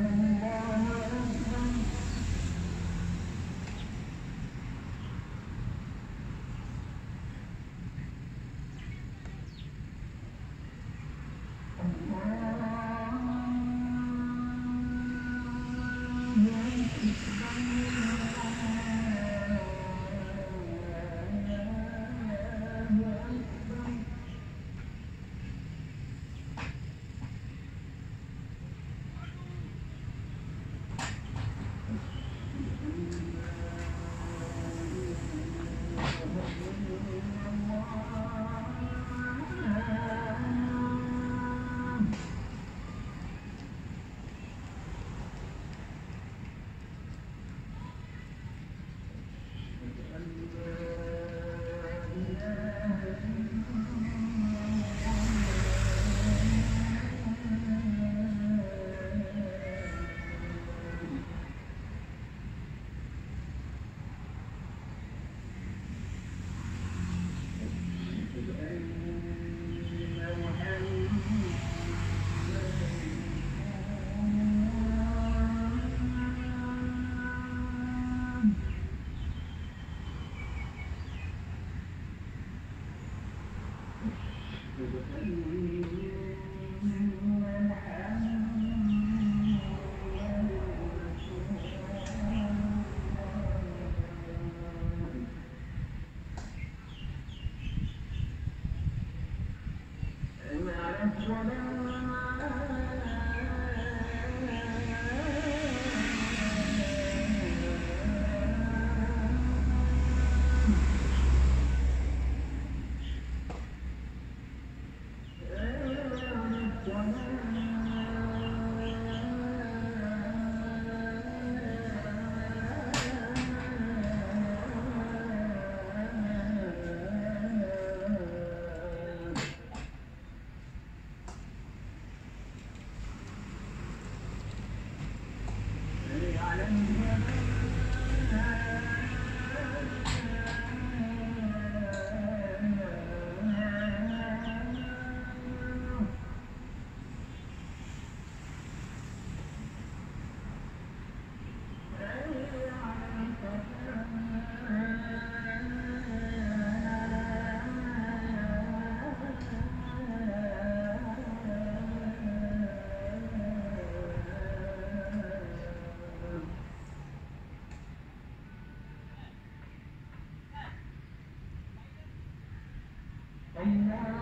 Amen. Thank